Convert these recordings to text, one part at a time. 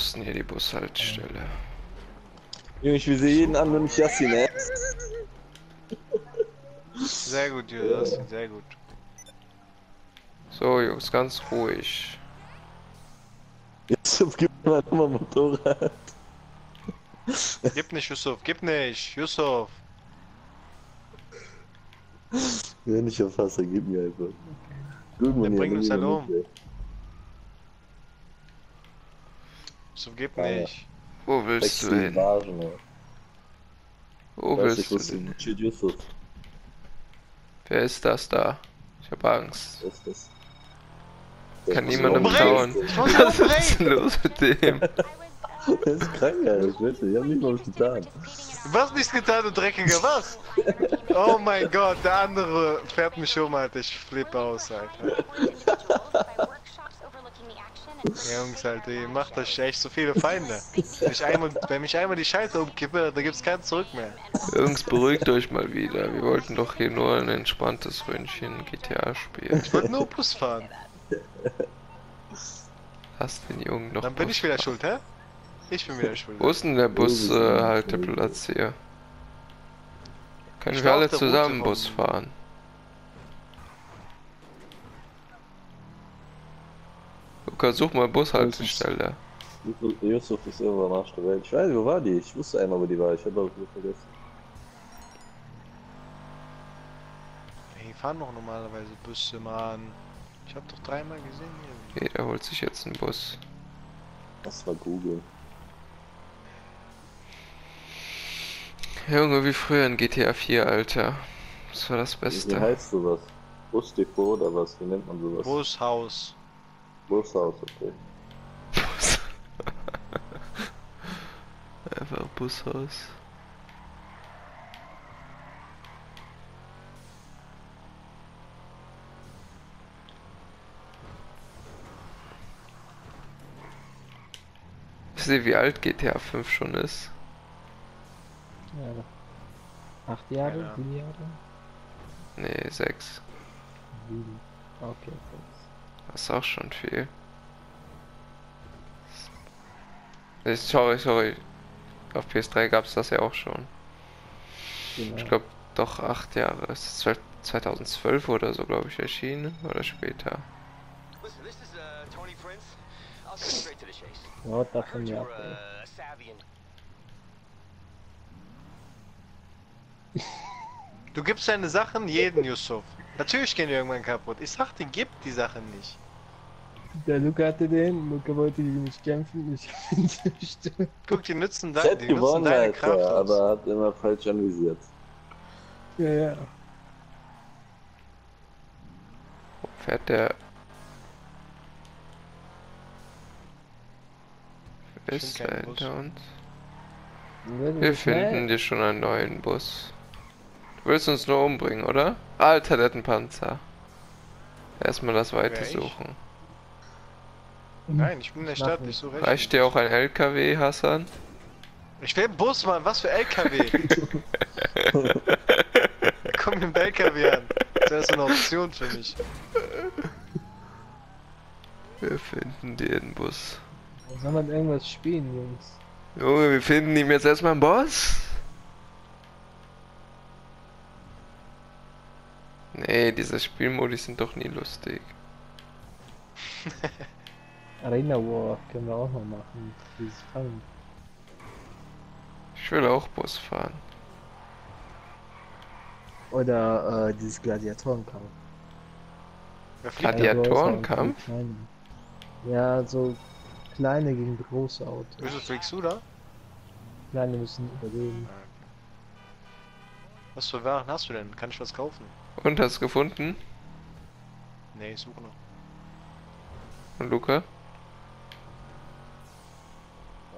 ist denn hier die Bushaltestelle? Junge, ich will sie jeden an, wenn ich Yassin, ne? Sehr gut, Julius, sehr gut. So, Jungs, ganz ruhig. Jetzt gib mir mal immer Motorrad. Gib nicht, Yusuf, gib nicht, Yusuf. Wenn ich auf Wasser, gib mir einfach. Gut, Der Mann, bringt ja, uns halt um. mit, Yusuf, gib ja. nicht. Wo willst du hin? Wo willst ich, du was hin? Yusuf. Wer ist das da? Ich hab Angst. Was ist das? Kann muss niemandem trauen. Was ist denn los mit dem? Der ist krank, Alter. Ich weiß nicht, ich hab nicht mal was getan. Du hast nichts getan, du Dreckiger, was? Oh mein Gott, der andere fährt mich um, Alter. Ich flippe aus, Alter. Jungs, Alter, ihr macht euch echt so viele Feinde. Wenn ich einmal, wenn mich einmal die Scheiße umkippe, da gibt's kein Zurück mehr. Jungs, beruhigt euch mal wieder. Wir wollten doch hier nur ein entspanntes Ründchen GTA spielen. Ich wollte nur Bus fahren. Lass den Jungen noch. Dann bin Bus ich wieder fahren. schuld, hä? Ich bin wieder schuld. Wo ist denn der Bushalteplatz äh, hier? Können Ich wir alle zusammen Bus fahren? Lukas, such mal Bushaltestelle. Yusuf- Yusuf ist irgendwann Arsch der Welt. Ich weiß nicht, wo war die? Ich wusste einmal, wo die war. Ich hab aber wieder vergessen. Hey, fahren doch normalerweise Busse, Mann. Ich hab doch dreimal gesehen hier. Jeder holt sich jetzt einen Bus. Das war Google. Junge, wie früher in GTA 4, Alter. Das war das Wie Beste. heißt sowas? Busdepot oder was? Wie nennt man sowas? Bushaus. Bushaus, okay. Bus. Einfach Bushaus. Wisst ihr, wie alt GTA 5 schon ist? Ja. Acht Jahre? Ja. Sieben Jahre? Nee, 6. Sieben. Okay, sechs. Das ist auch schon viel. Äh, Sorry, sorry. Auf PS3 gab es das ja auch schon. Genau. Ich glaube, doch 8 Jahre. Es ist 12 2012 oder so, glaube ich, erschienen. Oder später. Ja, I davon heard ja. you're uh, a savvy and Du gibst deine Sachen jeden, Yusuf. Natürlich gehen die irgendwann kaputt. Ich sag dir, gib die Sachen nicht. Der Luca hatte den, Luca wollte gegen mich kämpfen, ich hab ihn zerstört. Guck, die nützen, hätte die nutzen gewonnen, deine Alter, Kraft aus. aber hat immer falsch anvisiert. Ja, ja. Wo fährt der? Wer ist da hinter uns? Wir finden dir schon einen neuen Bus. Du willst uns nur umbringen, oder? Alter, der hat einen Panzer. Erstmal das Weite ich? suchen. Nein, ich bin in der Stadt, nicht so recht. Reicht dir auch ein LKW, Hassan? Ich will einen Bus, Mann, was für LKW? Komm mit dem LKW an. Das ist eine Option für mich. Wir finden dir einen Bus. Soll man irgendwas spielen, Jungs? Junge, wir finden ihm jetzt erstmal einen Boss? Nee, diese Spielmodi sind doch nie lustig. Arena War können wir auch noch machen. Dieses Fangen. Ich will auch Bus fahren. Oder äh, dieses Gladiatorenkampf. Gladiatorenkampf? Ja, so kleine gegen große Autos. Wieso fliegst du da? Kleine müssen überleben. Was für Waren hast du denn? Kann ich was kaufen? Und hast gefunden? Nee, ich suche noch. Und Luca?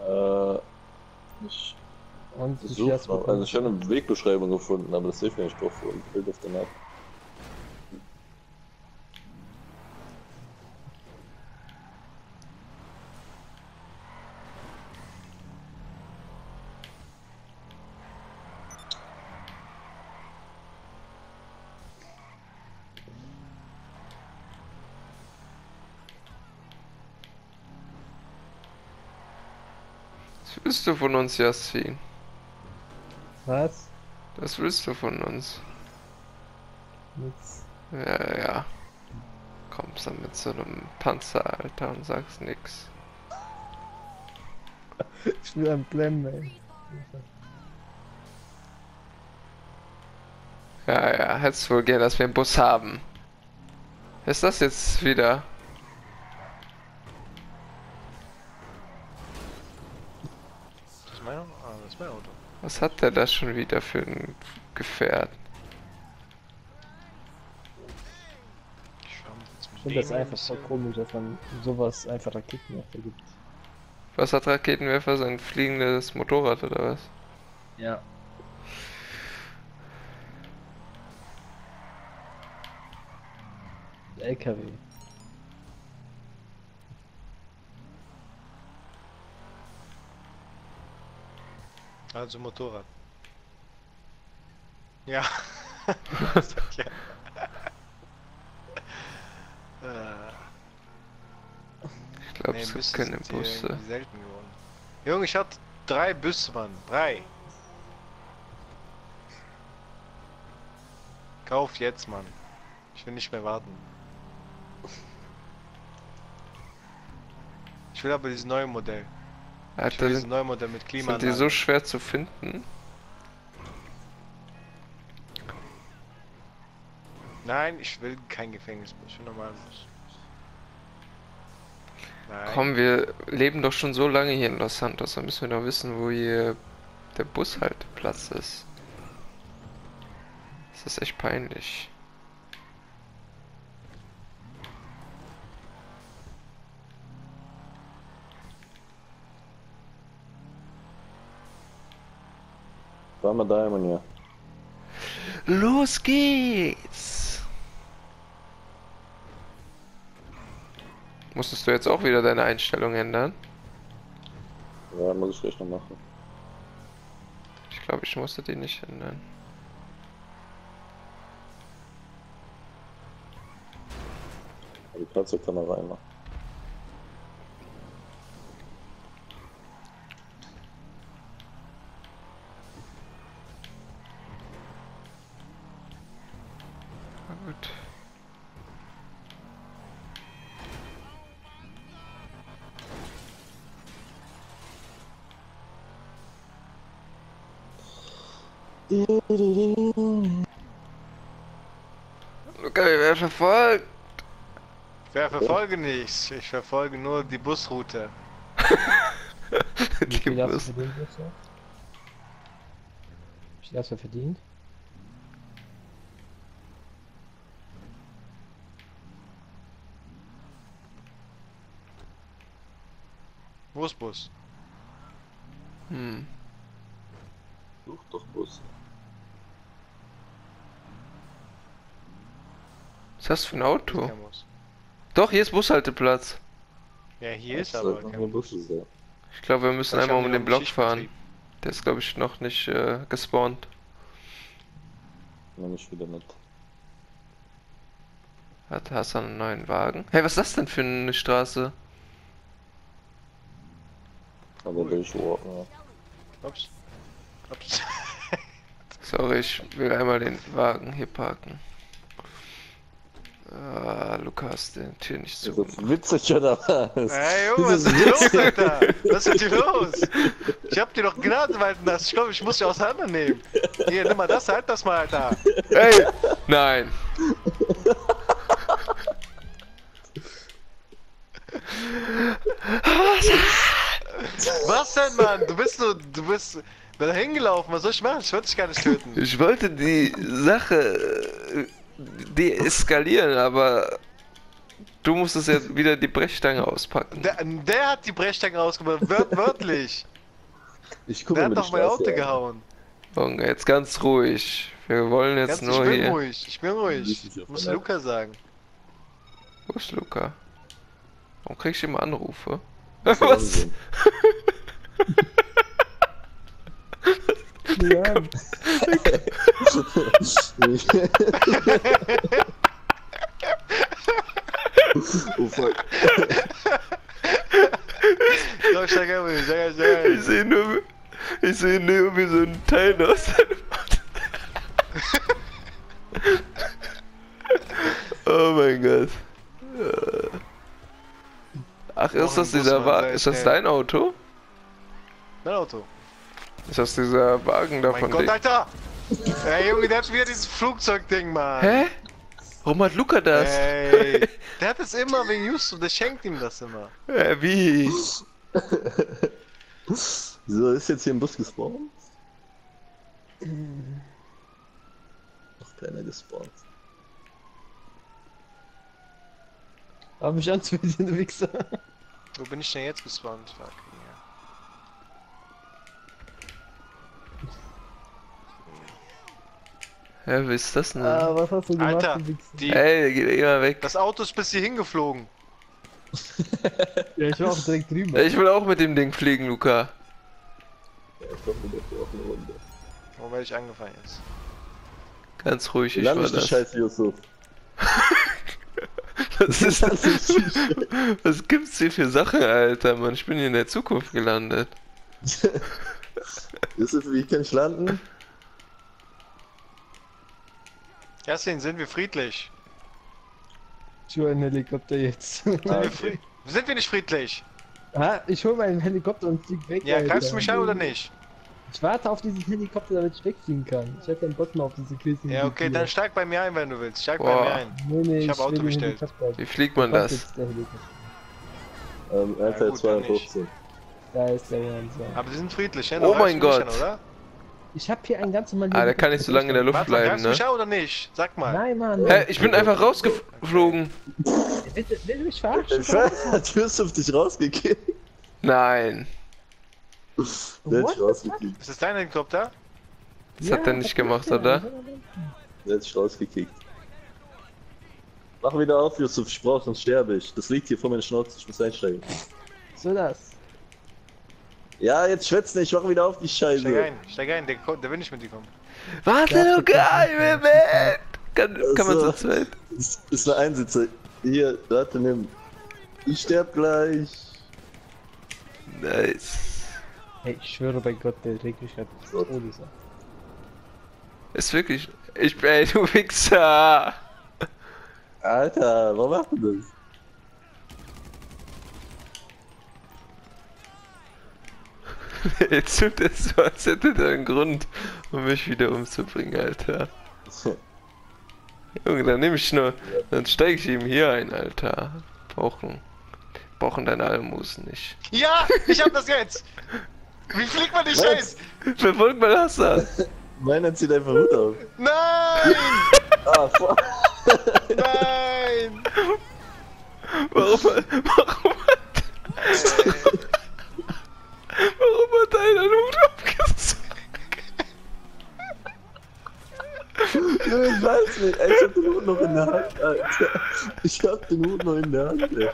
Äh, ich Und ich noch. Also ich habe eine Wegbeschreibung gefunden, aber das hilft mir nicht drauf. Und Bild auf der Map. Was willst du von uns, Yassin? Was? Was willst du von uns? Nix. Ja, ja. Kommst dann mit so einem Panzer, Alter, und sagst nix. Ich will am Klemmen, ey. Ja, ja, hättest wohl gern, dass wir einen Bus haben. Ist das jetzt wieder? Das ist mein Auto. Ah, das ist mein Auto. Was hat der da schon wieder für ein Gefährt? Ich finde das einfach bisschen- komisch, dass man sowas einfach Raketenwerfer gibt. Was hat Raketenwerfer? Sein fliegendes Motorrad oder was? Ja. LKW. Also Motorrad. Ja. äh, Ich glaube, nee, es gibt keine Busse. irgendwie selten geworden. Junge, ich hatte drei Busse, Mann. Drei. Kauf jetzt, Mann. Ich will nicht mehr warten. Ich will aber dieses neue Modell. Alter, sind, neue Modell mit sind die so schwer zu finden? Nein, ich will kein Gefängnisbus. Ich will. Nein. Komm, wir leben doch schon so lange hier in Los Santos, dann müssen wir doch wissen, wo hier der Bushalteplatz ist. Das ist echt peinlich. War mal Diamond hier. Los geht's! Musstest du jetzt auch wieder deine Einstellung ändern? Ja, muss ich gleich noch machen. Ich glaube, ich musste die nicht ändern. Die Katze kann noch reinmachen. Verfolgt! Wer verfolge nichts. Ich verfolge nur die Busroute. Wie Die viel hast du Bus. verdient jetzt noch? Wie viel hast du verdient? Wo ist Bus? Hm. Such doch Bus. Was hast du für ein Auto? Doch, hier ist Bushalteplatz. Ja, hier ist Das aber sollten kein Bus. Ich glaube, wir müssen Vielleicht einmal um den Block fahren. Der ist, glaube ich, noch nicht äh, gespawnt. Nenn ich wieder nicht. Hat Hassan einen neuen Wagen? Hey, was ist das denn für eine Straße? Aber will ich walken. Ups. Ups. Sorry, ich will einmal den Wagen hier parken. Ah, Lukas, den Tür nicht Ist zu. das witzig oder was? Ey, Junge, was ist mit dir los, Alter? Was ist dir los? Ich hab dir doch Gnade walten lassen. Ich glaube, ich muss dich auseinandernehmen. Hier, nimm mal das, halt das mal, Alter. Hey! Nein! Was denn, Mann? Du bist so, du bist da hingelaufen. Was soll ich machen? Ich wollte dich gar nicht töten. Ich wollte die Sache äh, deeskalieren, aber du musstest jetzt wieder die Brechstange auspacken. Der, der hat die Brechstange rausgemacht, wört, wörtlich. Ich gucke Der hat doch mein Auto an. gehauen. Junge, jetzt ganz ruhig. Wir wollen jetzt Ganz, ich nur bin hier. ruhig, ich bin ruhig. Auf Muss Luca sagen. Wo ist Luca? Warum krieg ich immer Anrufe? Das Was? Ja, oh fuck. Ein, steig ein, steig ein, steig ein. Ich sehe nur, ich sehe nur wie so ein Teil aus seinem Oh mein Gott. Äh. Ach, ist Noch das dieser Wagen? Ist das dein Auto? Dein Auto. Ist das dieser Wagen da Mein von Gott? Alter! Ey, Junge, der hat wieder dieses Flugzeugding, Mann. Hä? Warum hat Luca das? Ey, der hat es immer wegen Yusuf, der schenkt ihm das immer. Äh, wie? Wieso ist jetzt hier ein Bus gespawnt? Noch keiner gespawnt. Hab mich anzubieten, du Wichser. Wo bin ich denn jetzt gespawnt? Fuck, Hä, wie ist das denn? Ah, was hast du gemacht, Alter, du die, Ey, geh immer weg. das Auto ist bis hierhin geflogen. Ja, ich war auch direkt drüber. Ich will auch mit dem Ding fliegen, Luca. Ja, ich dass wir auch eine Runde. Warum werde ich angefallen jetzt? Ganz ruhig, ich Land war das. Scheiße, Yusuf. Was, ist, Land ist was gibt's hier für Sachen, Alter, Mann? Ich bin hier in der Zukunft gelandet. Yusuf, wie kann ich landen? Kerstin, sind wir friedlich? Ich hol einen Helikopter jetzt. Sind, wir, sind wir nicht friedlich? ah, ich hol meinen Helikopter und flieg weg. Ja, Alter. greifst du mich an oder nicht? Ich warte auf diesen Helikopter, damit ich wegfliegen kann. Ich hab keinen Bock mehr auf diese Kiste. Ja, okay, dann steig bei mir ein, wenn du willst. Steig bei Boah. mir ein. Nee, nee, Ich ich, hab Auto bestellt. Helikopter. Wie fliegt man das? jetzt der Helikopter. Ähm, nicht. 52. Da ist der Jens. Aber wir sind friedlich, ja? Oh mein Gott. An, oder? Ich hab hier einen ganz normalen Ah, der kann nicht so lange in der Luft Warte bleiben, du mich ne? an oder nicht? Sag mal. Nein, Mann. Hä, ich bin einfach rausgeflogen. Bitte, will du mich verarschen? Ich hat Yusuf dich rausgekickt. Nein, Der hat dich rausgekickt. Ist das dein Helikopter? das hat er nicht gemacht, oder? Der hat dich rausgekickt. Mach wieder auf, Yusuf, ich brauch, sonst sterbe ich. Das liegt hier vor meiner Schnauze, ich muss einsteigen. So das. Ja, jetzt schwätz nicht, mach wieder auf die Steig Scheiße. ein, steig ein, der, der will nicht mit dir kommen. Warte, Luca, ich will mit! Kann, kann man So. zu zweit? Das ist eine Einsitzer. Hier, warte, nimm. Ich sterb gleich. Nice. Hey, ich schwöre bei Gott, der regt mich gerade So. Ist wirklich. Ich bin. Ey, du Wichser! Alter, warum macht du das? Jetzt tut es so, als hätte er einen Grund, um mich wieder umzubringen, Alter. Junge, dann nehme ich nur. Dann steige ich ihm hier ein, Alter. Brauchen. Brauchen deine Almosen nicht. Ja, ich hab das jetzt! Wie fliegt man die Was? Scheiß? Verfolgt mal Hassan! Meiner zieht einfach Hut auf. Nein! Ah, fuck. Nein! Warum, warum hat. Warum hat einer einen Hut aufgezogen? Ich weiß nicht, ey, ich hab den Hut noch in der Hand, Alter. Ich hab den Hut noch in der Hand, ey.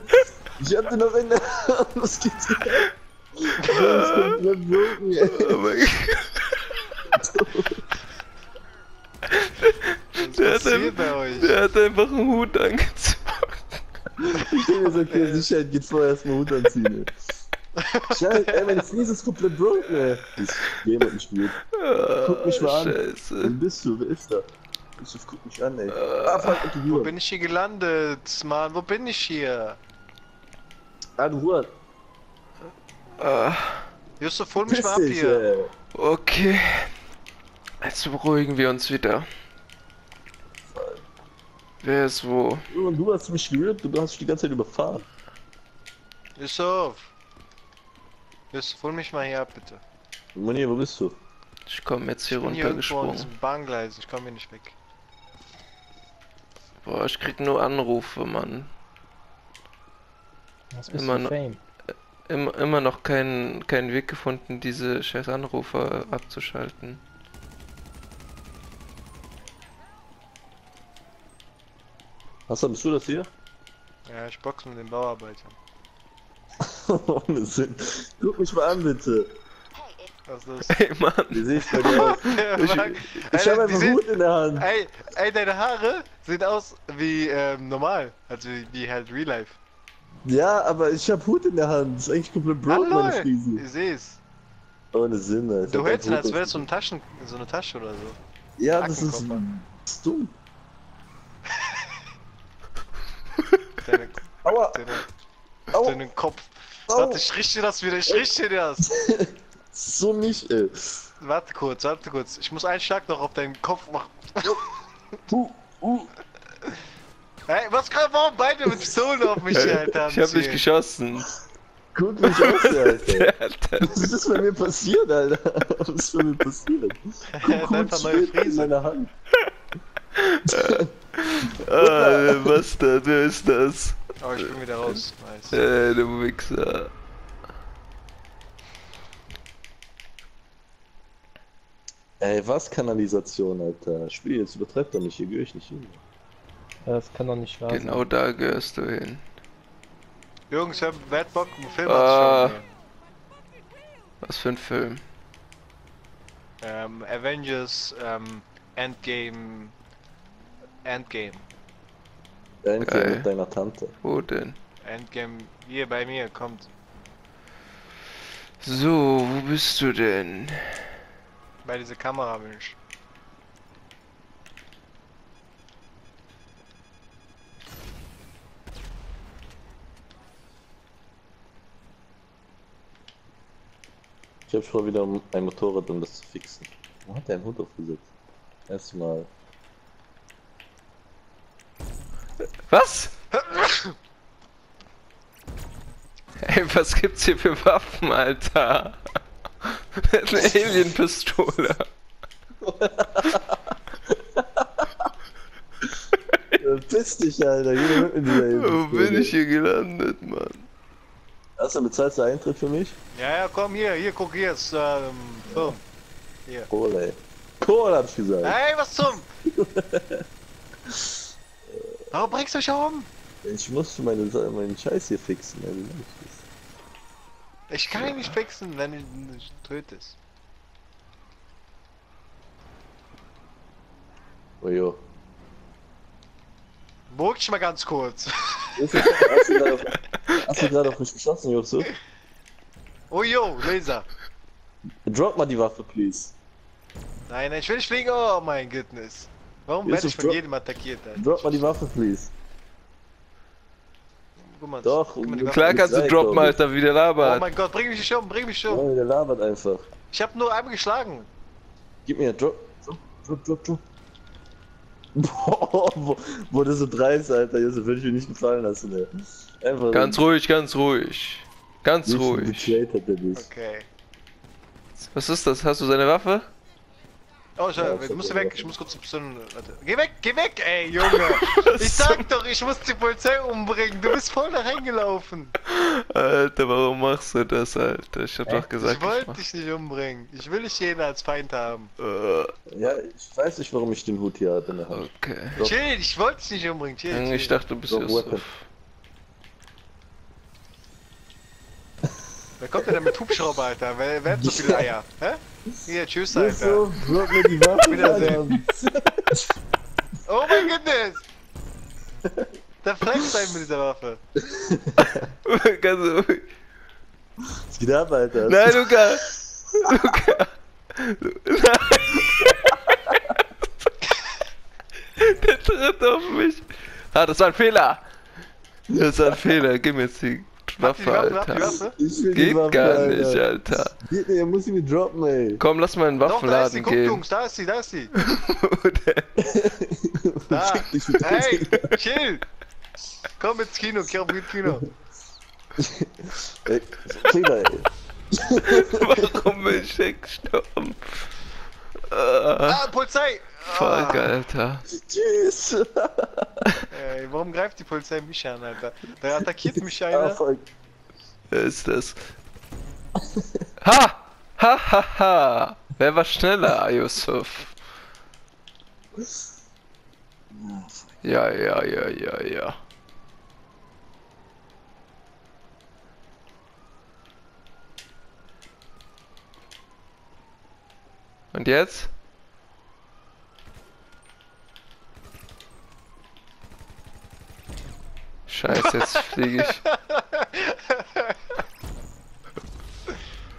Ich hab den noch in der Hand, was geht's hier? Der ist komplett broken, ey. Oh mein Gott. Der hat, ein, bei euch? der hat einfach einen Hut angezogen. Ich denke okay, Sicherheit geht vorher erstmal Hut anziehen, ey. Scheiße, ey, meine Fliese ist komplett broken, ey. Das nicht spielt. Guck mich mal an. Wer Scheiße. bist du? Wer ist da? Yusuf, guck mich an, ey. Ah, fuck, du Wo bin ich hier gelandet? Mann, wo bin ich hier? Ah, du Huren. Ah, Yusuf, hol mich Piss mal ab hier. ey. okay. Jetzt beruhigen wir uns wieder. Wer ist wo? Du hast mich gerührt, du hast mich die ganze Zeit überfahren. Yusuf. Yusuf, hol mich mal hier ab, bitte. Moni, wo bist du? Ich komme jetzt hier Ich bin runtergesprungen. Bahngleis, ich komme hier nicht weg. Boah, ich krieg nur Anrufe, Mann. Was bist Immer du noch- Fame? Immer, immer noch keinen keinen Weg gefunden, diese scheiß Anrufe abzuschalten. Hassan, bist du das hier? Ja, ich box mit den Bauarbeitern. Ohne Sinn. Guck mich mal an, bitte. Was ist los? Ey, Mann. Wie sehe ich dir aus? Ich, ich habe einfach Hut in der Hand. Ey, ey, deine Haare sehen aus wie ähm, normal. Also wie, wie halt Real Life. Ja, aber ich hab Hut in der Hand. Das ist eigentlich komplett broke, Hallo, meine Friese. ich seh's. Ohne Sinn, Alter. Du hältst ihn, als wäre es so eine, Taschen, so eine Tasche oder so. Ja, das ist, das ist dumm. Deine, Aua, deine, aua, deinen Kopf. Au. Warte, ich richte das wieder, ich richte das. so nicht, ey. Warte kurz, warte kurz. Ich muss einen Schlag noch auf deinen Kopf machen. Uh, uh. Hey, was gerade warum beide mit Pistolen auf mich, Alter? ich hab nicht geschossen. Guck mich aus, Alter. Alter. Was ist das bei mir passiert, Alter? Was ist bei mir passiert? Er hat einfach neue in Friese. meiner Hand. Ah, der Bastard, wer ist das? Oh, ich bin wieder raus. Nice. Äh, du Wichser. Ey, was Kanalisation, Alter? Spiel, jetzt übertreibt doch nicht, hier gehöre ich nicht hin. Das kann doch nicht wahr sein. Genau da gehörst du hin. Jungs, wer wer hat Bock, einen Film Ah. anzuschauen? Was für ein Film. Ähm, Avengers, ähm, Endgame. Endgame. Endgame Geil. mit deiner Tante. Wo denn? Endgame, hier bei mir, kommt. So, wo bist du denn? Bei dieser Kamera, Mensch. Ich hab schon wieder ein Motorrad, um das zu fixen. Wo hat der einen Hund aufgesetzt? Erstmal. Was? Ey, was gibt's hier für Waffen, Alter? Eine Alien-Pistole. Piss dich, Alter. Geh mit in dieser Wo bin ich hier gelandet, Mann? Hast du bezahlst du Eintritt für mich? Ja, ja, komm hier, hier, guck hier, ist, ähm, Film. Kohle, ey. Kohle hab ich gesagt. Hey, was zum? Warum bringst du mich um? Ich muss meine, meinen Scheiß hier fixen. Wie soll ich das? Ich kann ihn nicht fixen, wenn du ihn nicht tötest. Oh jo. Beruhig dich mal ganz kurz. Hast du gerade auf, du mich geschossen, Jusuf? Oh yo, Laser. Drop mal die Waffe, please. Nein, nein, ich will nicht fliegen. Oh mein Goodness. Warum werde ich von jedem attackiert? Alter? Drop mal die Waffe, please. Guck mal, Doch, guck mal die Waffe. Klar kannst du droppen. Alter, wie der Oh labert. mein Gott, bring mich nicht um, bring mich um. Oh, der labert einfach. Ich habe nur einmal geschlagen. Gib mir Drop. Drop, drop, drop, drop. Boah, wo, wo du so dreist, Alter. Jusuf, würde ich mir nicht gefallen lassen, ey. Einfach Ganz ruhig, ganz ruhig. Ganz ruhig. hat? Okay. Was ist das? Hast du seine Waffe? Oh, schau, Ja, du ich musst hab weg, ich muss kurz Pistolen. Warte. Geh weg, geh weg, ey, Junge! Ich sag doch, ich muss die Polizei umbringen. Du bist voll da reingelaufen. Alter, warum machst du das, Alter? Ich hab doch gesagt, ich wollte dich nicht umbringen. Ich will nicht jeden als Feind haben. Äh, Ja, ich weiß nicht, warum ich den Hut hier Hand. Okay. Chill, ich wollte dich nicht umbringen. Chill, chill. Ich dachte, du bist Doch, Yusuf. Wer kommt denn da mit Hubschrauber, Alter? Wer, wer hat so viele Eier? Hä? Hier, tschüss, Alter. Jusuf, drop mir die Waffe. Wiedersehen. Oh mein Goodness! Der flext einen mit dieser Waffe. Ganz ruhig. Was geht ab, Alter? Nein, Luca! Luca! Lu- Nein! Der tritt auf mich! Ah, das war ein Fehler! Das war ein Fehler, gib mir Mach die Waffe, Alter. Waffe. Geht Waffe, gar Alter. nicht, Alter. Geht nicht, er muss sie mir droppen, ey. Komm, lass mal in den Doch, da ist sie, Waffenladen guck gehen. Jungs, da ist sie, da ist sie. Da. Hey, chill! Komm ins Kino, komm ins Kino. Ey, Fehler, ey. Warum bin ich weggestorben? Ah, Ah, Polizei! Fuck, Ah, Alter. Tschüss. ey, warum greift die Polizei mich an, Alter? Da attackiert mich Ah, einer. fuck. Wer ist das? Ha! Ha ha ha! Wer war schneller, Yusuf? Ja, ja, ja, ja, ja. Und jetzt? Scheiße, jetzt fliege ich.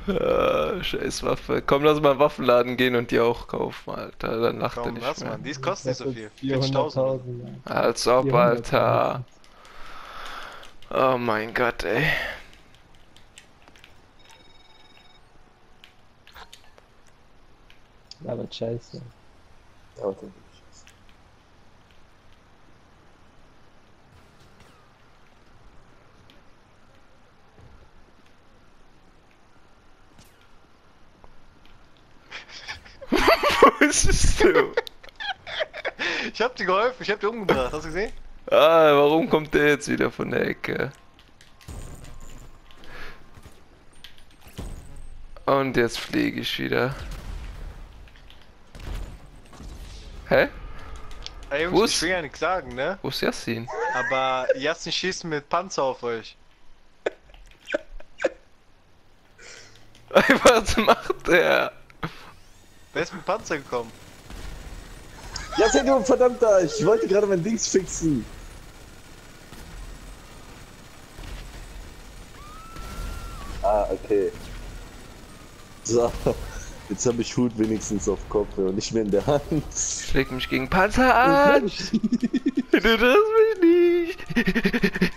Ah, scheiß Waffe. Komm, lass mal in den Waffenladen gehen und die auch kaufen, Alter. Dann lacht er Komm, nicht lass mehr. mal. Die kostet nicht so viel. 40.000. 400.000. ja. Als ob, 400.000. Alter. Oh mein Gott, ey. Aber scheiße. Ja, warte. Ich hab dir geholfen, ich hab dir umgebracht, hast du gesehen? Ah, warum kommt der jetzt wieder von der Ecke? Und jetzt fliege ich wieder. Hä? Ey Wo Jungs, ist- ich will ja nichts sagen, ne? Wo ist Yassin? Aber Yassin schießt mit Panzer auf euch. Was macht der? Wer ist mit Panzer gekommen? Ja, seht ihr, verdammter! Ich wollte gerade mein Dings fixen. Ah, okay. So, jetzt habe ich Hut wenigstens auf Kopf und nicht mehr in der Hand. Schlägt mich gegen Panzer an! Du triffst mich nicht!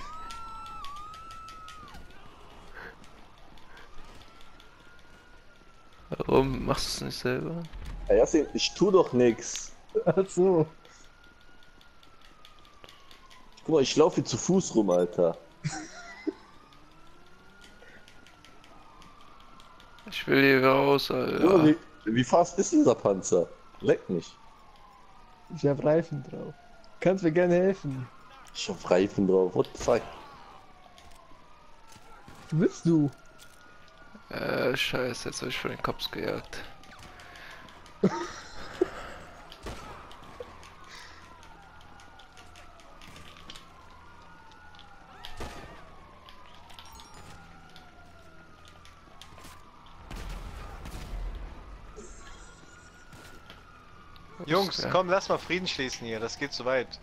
Warum machst du es nicht selber? Ja, Yasin, ich tu doch nix. Ach so. Guck mal, ich laufe hier zu Fuß rum, Alter. Ich will hier raus, Alter. wie, wie fast ist dieser Panzer? Leck mich. Ich hab Reifen drauf. Kannst mir gerne helfen. Ich hab Reifen drauf. What the fuck? Wo bist du? Äh, scheiße, jetzt hab ich von den Cops gejagt. Jungs, Ja. komm, lass mal Frieden schließen hier, das geht zu weit.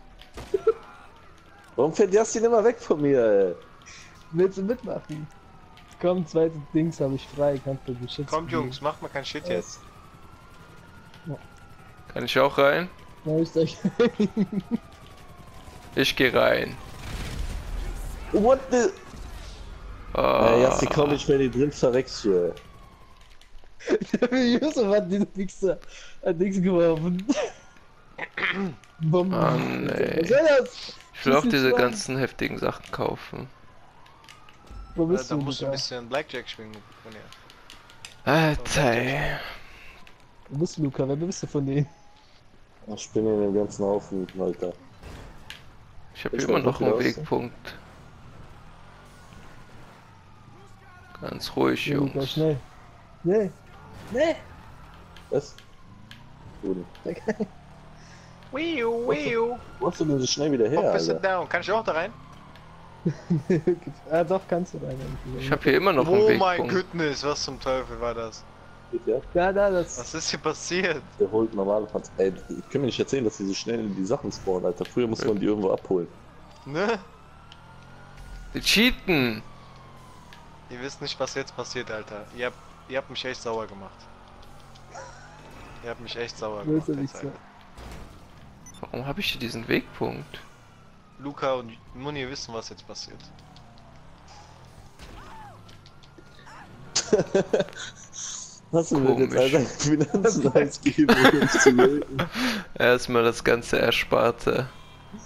Warum fährt Yasin immer weg von mir, ey? Willst du mitmachen? Komm, zweites Dings habe ich frei. Kannst du beschützen. Kommt Jungs, macht mal kein Shit jetzt. Kann ich auch rein? Ist euch. Ich geh rein. What the? Ah, Äh, Yasin, komm nicht mehr, die drin verreckst ey. Yusuf hat diese Wichser an Dings geworfen. Bomben. Ah, nee. Was soll das? Ich will auch diese jetzt ganzen heftigen Sachen kaufen. Wo Äh, bist Da du? musst du ein bisschen Blackjack schwingen von dir. Alter. Wo bist du, Luca? Wer bist du von denen? Ich bin in dem ganzen Haufen, Alter. Ich habe immer noch einen Wegpunkt. Ganz ruhig, Ja, Jungs. schnell. Nee. Nee. Was? Gut. Wiu, wiu. Wo hast du denn so schnell wieder her, Officer Alter? down. Kann ich auch da rein? ah, doch, kannst du rein. Ich habe hier immer noch einen Oh mein. Goodness, was zum Teufel war das? Geht ja? Ja, da, das. Was ist hier passiert? Der holt normale Panzer. Ey, ich kann mir nicht erzählen, dass die so schnell die Sachen spawnen, Alter. Früher musste man die irgendwo abholen. Ne? Die cheaten! Ihr wisst nicht, was jetzt passiert, Alter. Ihr habt, ihr habt mich echt sauer gemacht. Ihr habt mich echt sauer gemacht. Alter. Warum habe ich hier diesen Wegpunkt? Luca und Muni wissen, was jetzt passiert. Was du mir jetzt Komisch. Alter Finanzen um? Erstmal das ganze Ersparte.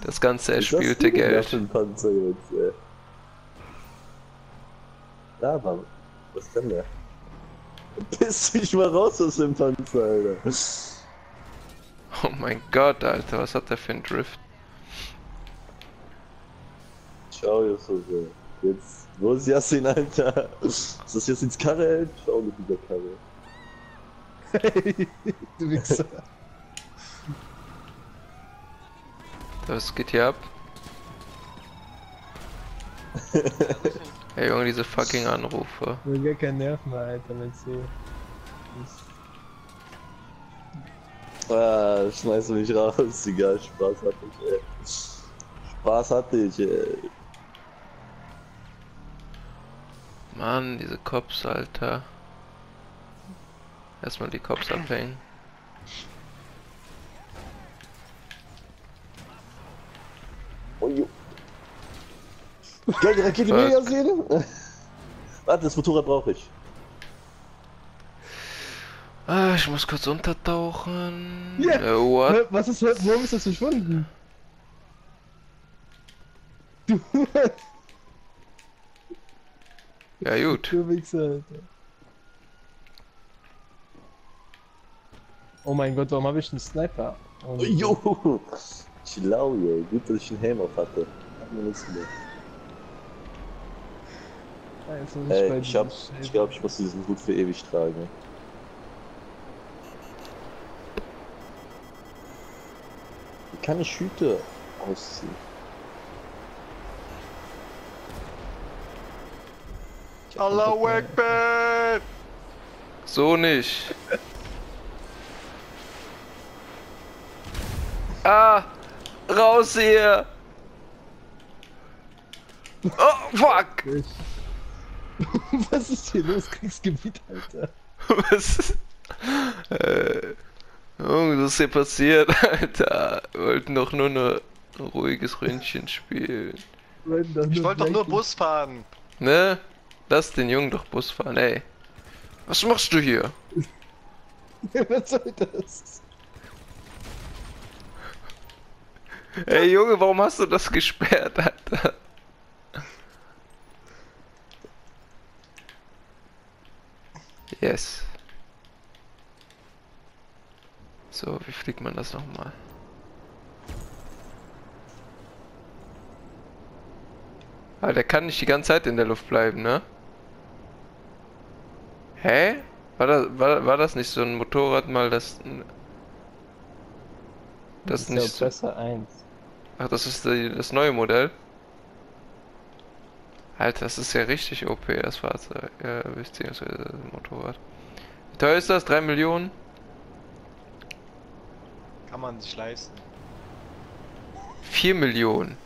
Das ganze erspielte du denn da Geld. Panzer jetzt, ey? Da, Mann. Was kann der? Piss dich mal raus aus dem Panzer, Alter. Oh mein Gott, Alter, was hat der für ein Drift? Schau jetzt so. so. Jetzt, wo ist Yassin, Alter? Ist das jetzt ins Karre hält? Schau mit dieser Karre. du Wichser. Was geht hier ab? Ey, Junge, diese fucking Anrufe. Ich will gar keinen Nerven mehr, Alter, wenn so. Ah, schmeiß mich raus, egal, Spaß hatte ich, ey. Spaß hatte ich, ey. Mann, diese Cops, Alter. Erstmal die Cops abhängen. Geil, die Rakete mega sehen. Warte, das Motorrad brauche ich. Ah, ich muss kurz untertauchen. Ja. Äh, what? Was ist, warum ist das verschwunden? Du, Ja gut. du Wichser, Alter. Oh mein Gott, warum habe ich einen Sniper? Oh, jo. Schlau, ey. Gut, dass ich einen Helm auf hatte. Hat mir nichts mehr. Also nicht Ey, bei ich hab, diesem ich glaube, ich muss diesen Hut für ewig tragen. Wie kann ich Hüte ausziehen? Allahu Akbar! So nicht. Ah! Raus hier! Oh, fuck! Was ist hier los? Kriegsgebiet, Alter. Was ist... Äh... Junge, was ist hier passiert, Alter? Wir wollten doch nur ein ruhiges Ründchen spielen. Ich wollte doch nur Bus fahren. Ne? Lass den Jungen doch Bus fahren, ey. Was machst du hier? Was soll das? Ey Junge, warum hast du das gesperrt, Alter? Yes. So, wie fliegt man das nochmal? Ah, der kann nicht die ganze Zeit in der Luft bleiben, ne? Hä? War das, war, war das nicht so ein Motorrad mal, das... Das ist nicht ja so... Ach, das ist die, das neue Modell? Alter, das ist ja richtig OP, das Fahrzeug, äh, beziehungsweise das Motorrad. Wie teuer ist das? 3 Millionen? Kann man sich leisten. 4 Millionen.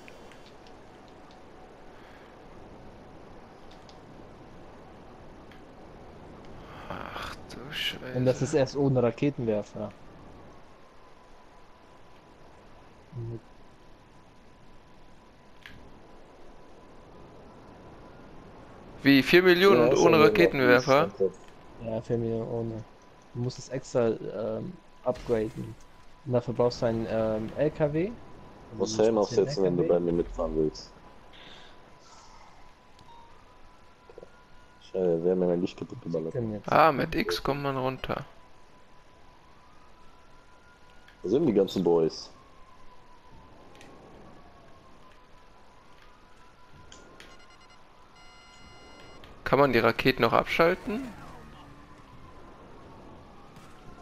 Ach du Scheiße. Und das ist erst ohne Raketenwerfer. Wie, 4 Millionen Ja, und ohne Raketenwerfer? Ja, für mich ohne. Du musst es extra ähm, upgraden. Und dafür brauchst du einen ähm, LKW. Du musst Helm aufsetzen, wenn du bei mir mitfahren willst. Scheiße, wir haben ja mein Licht kaputt geballert. Ah, mit X kommt man runter. Wo sind die ganzen Boys? Kann man die Raketen noch abschalten?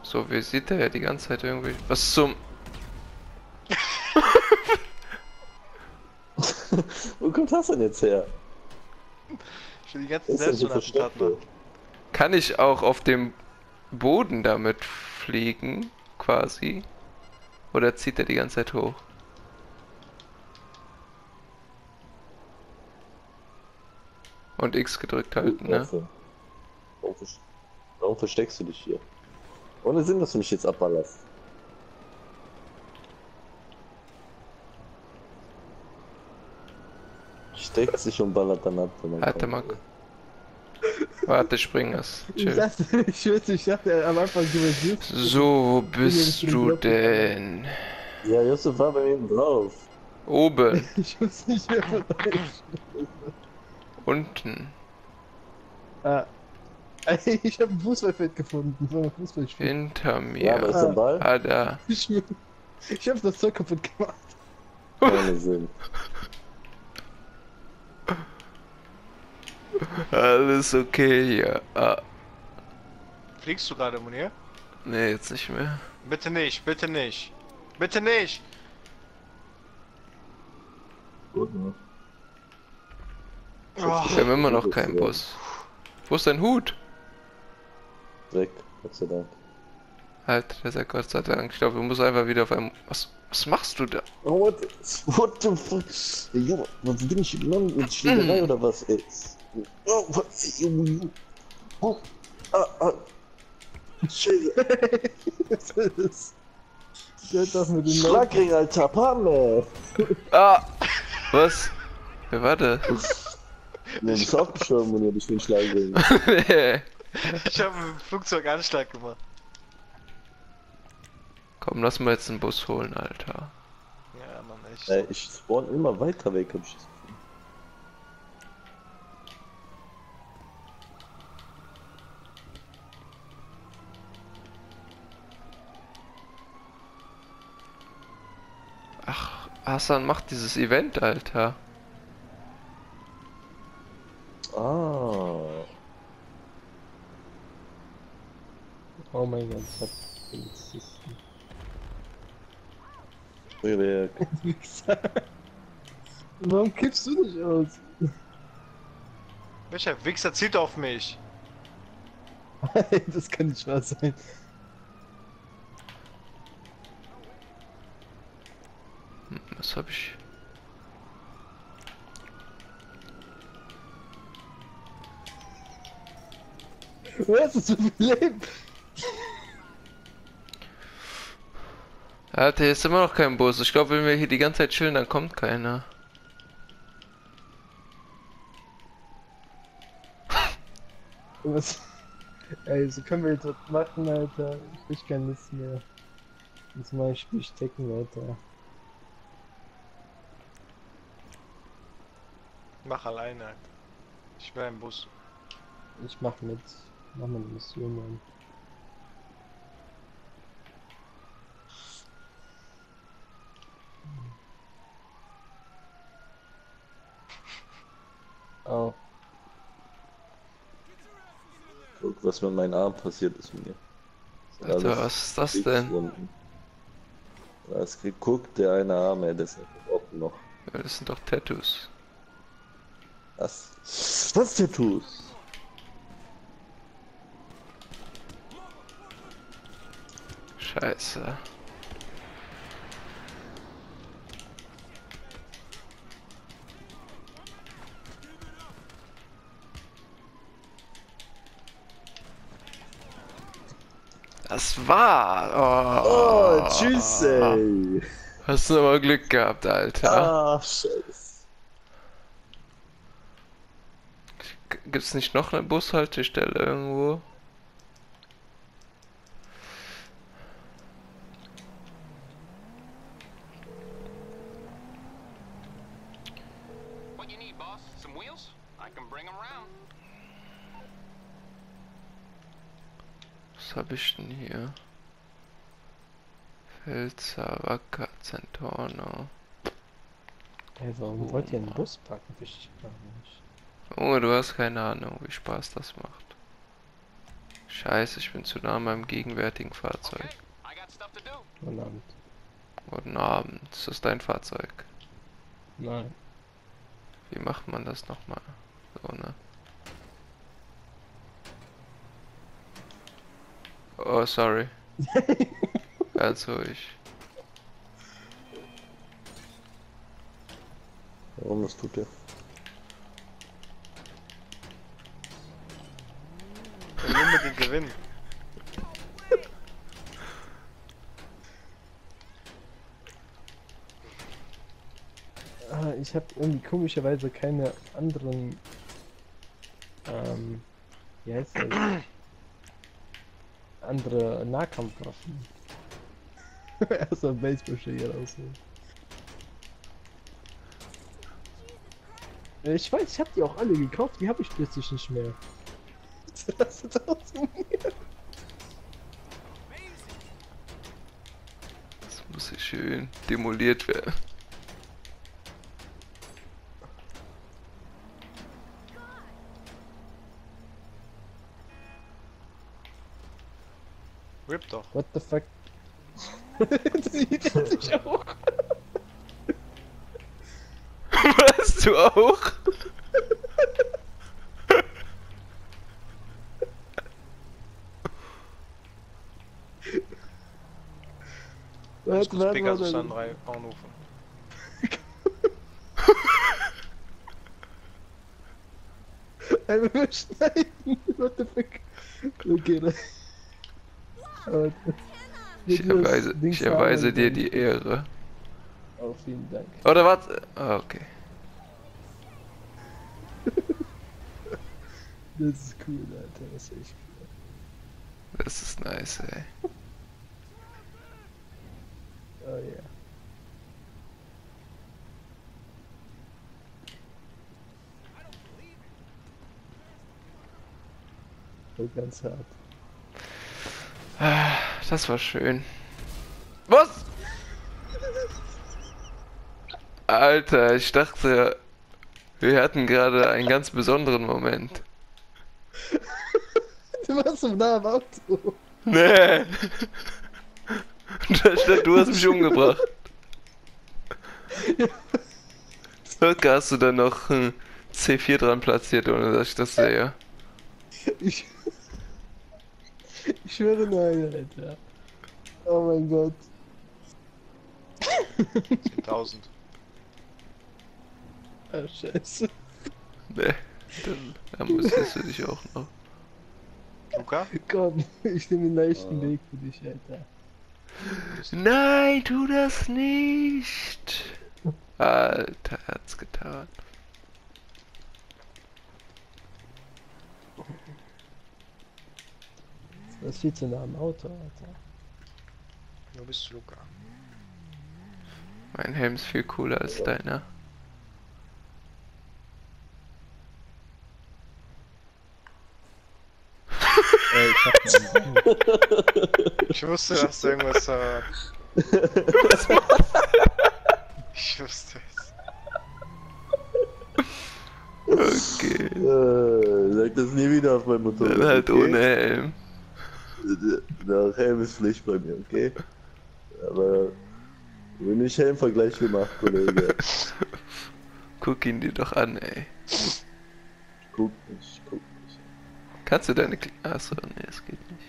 So, wie sieht der ja die ganze Zeit irgendwie. Was zum. Wo kommt das denn jetzt her? Ich will die ganzen ja so Selbstmordattentaten machen. Kann ich auch auf dem Boden damit fliegen, quasi? Oder zieht er die ganze Zeit hoch? Und X gedrückt halten, ne? Warum, vers- warum versteckst du dich hier? Ohne Sinn, dass du mich jetzt abballerst. Steckt sich und ballert dann ab. wenn man Warte mal. Warte, spring es. Ich dachte, ich schwör's, ich dachte am Anfang, du bist So, wo bist du denn? Ja, Josef war bei mir eben drauf. Oben, Ich muss nicht von euch. Unten. Ah. Ich habe ein Fußballfeld gefunden, so ein Fußballspiel. Hinter Ja, aber mir. ist der Ball? Ah, da. Ich, ich hab das Zeug kaputt gemacht. Ohne Sinn. Alles okay hier. Ah, Fliegst du gerade, Munir? nee, jetzt nicht mehr. Bitte nicht, bitte nicht. Bitte nicht! Gut, ne? Oh, Wir haben immer noch keinen Bus. Wo ist dein Hut? Weg, Gott sei Dank. Halt, der sagt Gott sei Dank. Ich glaube, du musst einfach wieder auf einem. Was, was machst du da? Oh, what, what the fuck? Ja, was bin ich genommen mit Schlägerei oder was, ey? Oh, was? Oh, ah, ah. Scheiße. Was ist das? Mit dem Schlagring, Alter, Panne. Ah! Was? Wer war das? Nee, das ist abgeschoben und ich bin Schlagring. Nee. Ich habe einen Flugzeuganschlag gemacht. Komm, lass mal jetzt einen Bus holen, Alter. Ja, Mann, echt. Ey, ich spawn immer weiter weg, hab ich das Gefühl. Ach, Hassan macht dieses Event, Alter. Ah. Oh mein Gott, ich hab Polizisten. Feuerwerk. Warum kippst du nicht aus? Welcher Wichser zielt auf mich? das kann nicht wahr sein. Hm, Was hab ich? Wer ist das so viel Leben? Alter, hier ist immer noch kein Bus. Ich glaube, wenn wir hier die ganze Zeit chillen, dann kommt keiner. Was? Ey, so können wir jetzt was machen, Alter. Ich kann nichts mehr. Jetzt mal ich Spiel stecken, Alter. Mach alleine. Alter. Ich will im Bus. Ich mach mit. Mach mal eine Mission, Mann. Oh, Guck, was mit meinem Arm passiert ist mir. Ist Alter, was ist das denn? Kriegswunden. Was geguckt, der eine Arm, ey, das ist offen noch. Ja, das sind doch Tattoos. Was? Was Tattoos? Scheiße. Das war. Oh, Oh, tschüss, ey. Hast du aber Glück gehabt, Alter. Ah, scheiße. Gibt's nicht noch eine Bushaltestelle irgendwo? What you need, boss? Some wheels? I can bring them around. Was hab ich denn hier? Pfälzer, Wacker, Centorno. ey, warum wollt ihr einen Bus packen? Verstehe ich gar nicht. Junge, du hast keine Ahnung, wie Spaß das macht. Scheiße, ich bin zu nah an meinem gegenwärtigen Fahrzeug. Okay. Guten Abend. Guten Abend, ist das dein Fahrzeug? Nein. Wie macht man das nochmal? So, ne? Oh, sorry. Ganz ruhig. Warum das tut der? Wir will unbedingt gewinnen. Ah, ich habe irgendwie komischerweise keine anderen. Ähm. Wie heißt das? Andere Nahkampfwaffen. Erstmal Baseballschläger rausholen. Ich weiß, ich habe die auch alle gekauft, die habe ich plötzlich nicht mehr. Was ist das zu mir? Das muss hier schön demoliert werden. Rip doch. What the fuck? das sieht sich auch. Was, du auch? Warte, warte, Pegasus an drei anrufen. Einmal überschneiden. What the fuck? Okay, dann. Aber, Ich erweise, ich erweise dir die Ehre. Oh, vielen Dank. Oder warte. Ah, okay. Das ist cool, Alter. Das ist echt cool. Das ist nice, ey. Oh ja. Voll ganz hart. Ah, Das war schön. Was? Alter, ich dachte, wir hatten gerade einen ganz besonderen Moment. Du warst so nah am Auto. Nee. Da stand, du hast mich umgebracht. Locker hast du dann noch ein C4 dran platziert, ohne dass ich das sehe. Ich, ich schwöre nein, Alter. Oh mein Gott. 10.000. Ah, scheiße. Nee. Dann amüsierst du dich auch noch. Luca? Komm, ich nehme den leichten Weg für dich, Alter. Nein, tu das nicht. Alter, er hat's getan. Das ist viel zu nah am Auto, Alter. Du bist Luca. Mein Helm ist viel cooler als deiner. Ey, ich Ich wusste, dass du irgendwas äh... Ich wusste es. Okay. Äh, sag das nie wieder auf mein Motorrad. Dann halt okay? ohne Helm. Der Helm ist Pflicht bei mir, okay? Aber wenn ich Helmvergleich gemacht, Kollege. Guck ihn dir doch an, ey. Guck nicht. Kannst du deine Kli Achso, nee, es geht nicht.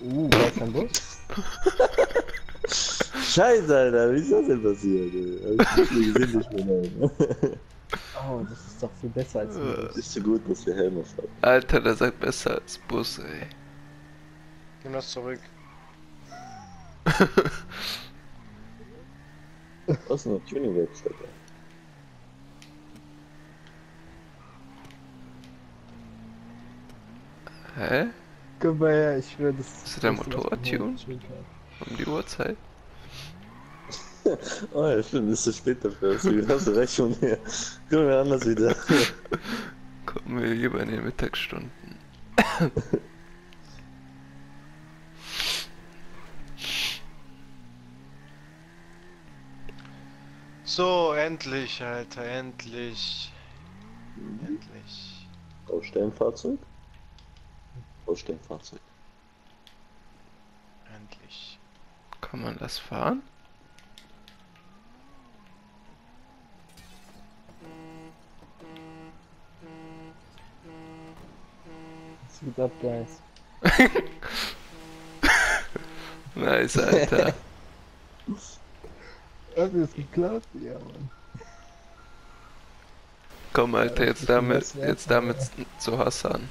Uh, da ist ein Bus? Scheiße, Alter, wie ist das denn passiert? ey? Hab ich nicht gesehen, nicht mehr. Oh, das ist doch viel besser als Bus. Ist so gut, dass wir Helme haben. Alter, der sagt besser als Bus, ey. Nimm das zurück. Was ist eine Tuning-Webseite? Hä? Komm mal her, ich schwöre, das Ist der das was Motorrad von tun? Schwierigkeit. Um die Uhrzeit? Oh ja, stimmt, ist zu spät dafür. Hast du recht schon hier. Gucken wir anders wieder. Kommen wir lieber in den Mittagsstunden. So, endlich, Alter, endlich. Endlich. Ausstellenfahrzeug? Ausstellenfahrzeug. Endlich. Kann man das fahren? Das geht ab, Guys. Nice, Alter. Hat das geklappt? Ja, Mann. Komm, Alter, jetzt damit, jetzt damit zu Hassan.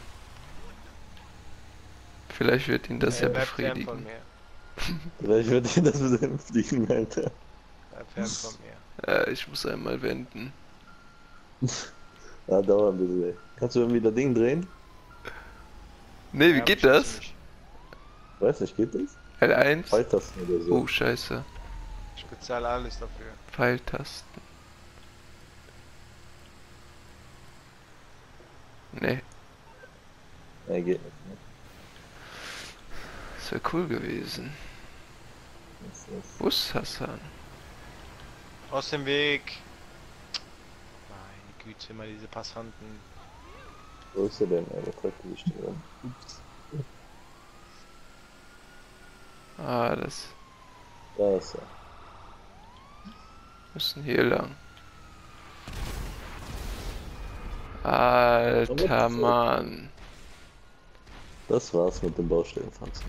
Vielleicht wird ihn das ja von befriedigen. Vielleicht wird dir das Fliegen, Alter. Bleib fern von mir. Äh, ich muss einmal wenden. Ja, dauert ein bisschen, ey. Kannst du irgendwie das Ding drehen? Nee, wie Ja, geht das? nicht. Weiß nicht, geht das? L1? Pfeiltasten oder so. Oh, scheiße. Bezahle alles dafür. Pfeiltasten. Nee, Nee, geht nicht. Ne? das wäre cool gewesen. Bus Hassan. Aus dem Weg. Meine Güte, immer diese Passanten. Wo ist er denn, treibt sich da rum. Ah, das Da ist er. Müssen hier lang. Alter Mann. Das war's mit dem Baustellenfahrzeug.